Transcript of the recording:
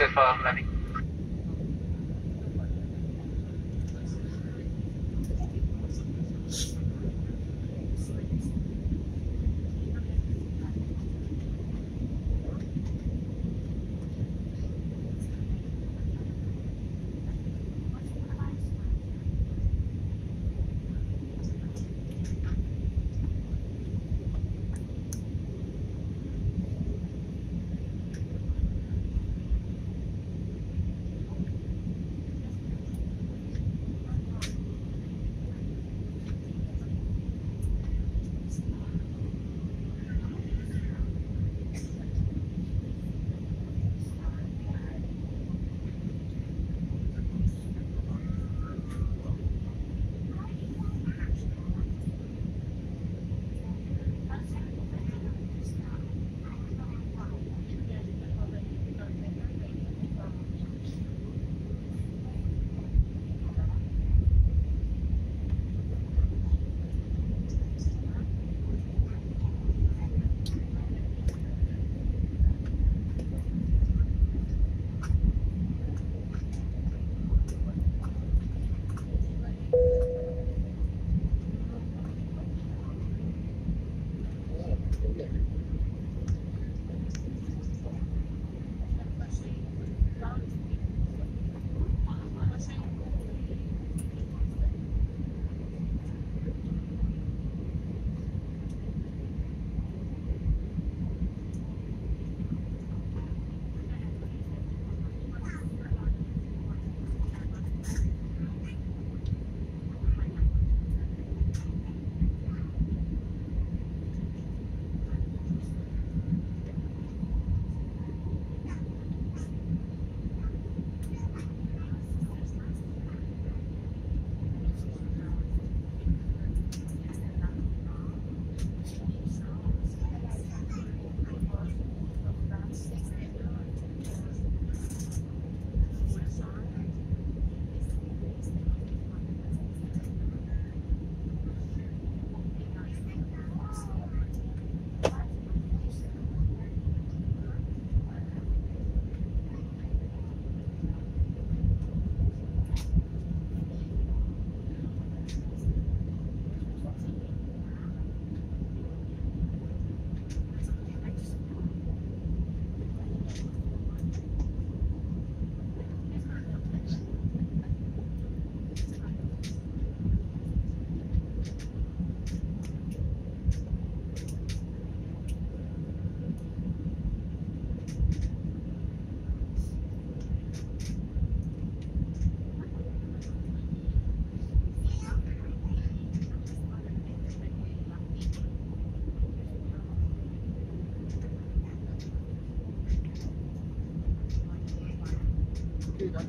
basis for learning. っていうのは